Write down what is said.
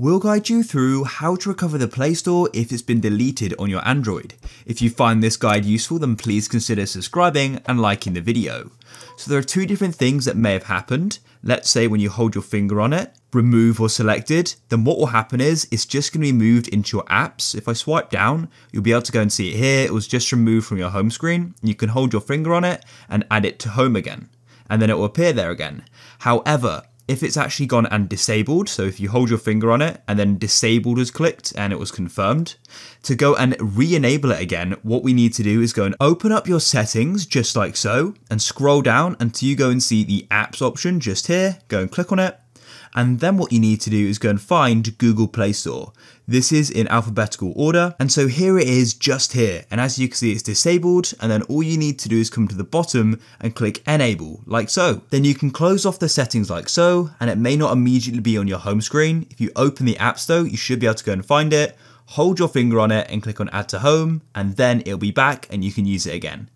We'll guide you through how to recover the Play Store if it's been deleted on your Android. If you find this guide useful then please consider subscribing and liking the video. So there are two different things that may have happened. Let's say when you hold your finger on it, remove or selected, then what will happen is it's just going to be moved into your apps. If I swipe down, you'll be able to go and see it here. It was just removed from your home screen. You can hold your finger on it and add it to home again and then it will appear there again. However, if it's actually gone and disabled, so if you hold your finger on it and then disabled is clicked and it was confirmed, to go and re-enable it again, what we need to do is go and open up your settings just like so and scroll down until you go and see the apps option just here, go and click on it and then what you need to do is go and find Google Play Store. This is in alphabetical order, and so here it is just here, and as you can see it's disabled, and then all you need to do is come to the bottom and click enable, like so. Then you can close off the settings like so, and it may not immediately be on your home screen. If you open the App Store, you should be able to go and find it, hold your finger on it and click on add to home, and then it'll be back and you can use it again.